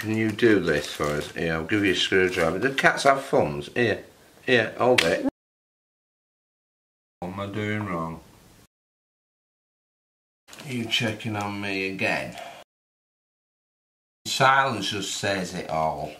can you do this for us? Here, I'll give you a screwdriver. Do cats have thumbs? Here, here, hold it. What am I doing wrong? Are you checking on me again? Silence just says it all.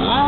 Oh,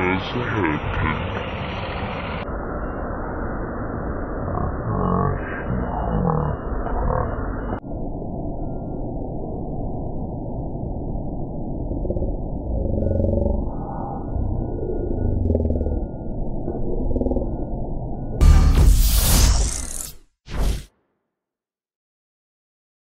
There's a hairpin.